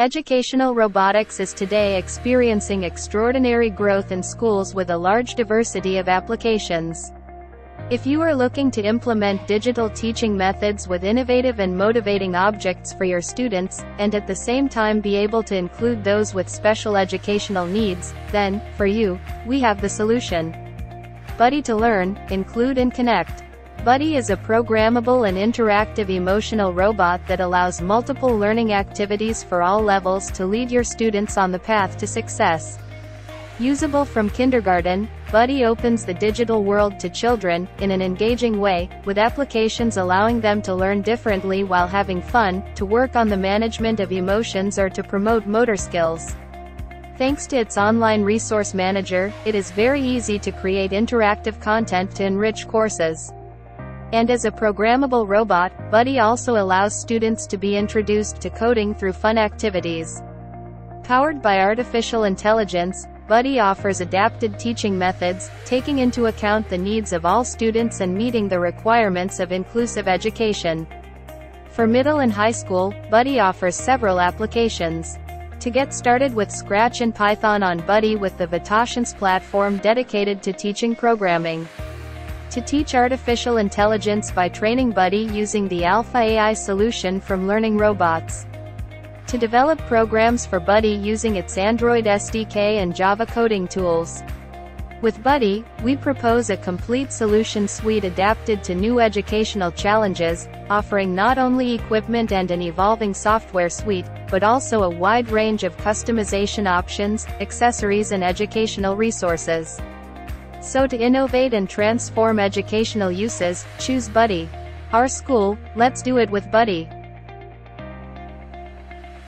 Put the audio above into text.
Educational robotics is today experiencing extraordinary growth in schools with a large diversity of applications. If you are looking to implement digital teaching methods with innovative and motivating objects for your students, and at the same time be able to include those with special educational needs, then, for you, we have the solution. Buddy to Learn, Include and Connect. Buddy is a programmable and interactive emotional robot that allows multiple learning activities for all levels to lead your students on the path to success. Usable from kindergarten, Buddy opens the digital world to children, in an engaging way, with applications allowing them to learn differently while having fun, to work on the management of emotions or to promote motor skills. Thanks to its online resource manager, it is very easy to create interactive content to enrich courses. And as a programmable robot, Buddy also allows students to be introduced to coding through fun activities. Powered by artificial intelligence, Buddy offers adapted teaching methods, taking into account the needs of all students and meeting the requirements of inclusive education. For middle and high school, Buddy offers several applications. To get started with Scratch and Python on Buddy with the Vittascience platform dedicated to teaching programming to teach artificial intelligence by training Buddy using the Alpha AI solution from Learning Robots. To develop programs for Buddy using its Android SDK and Java coding tools. With Buddy, we propose a complete solution suite adapted to new educational challenges, offering not only equipment and an evolving software suite, but also a wide range of customization options, accessories and educational resources. So to innovate and transform educational uses, choose Buddy. Our school, let's do it with Buddy.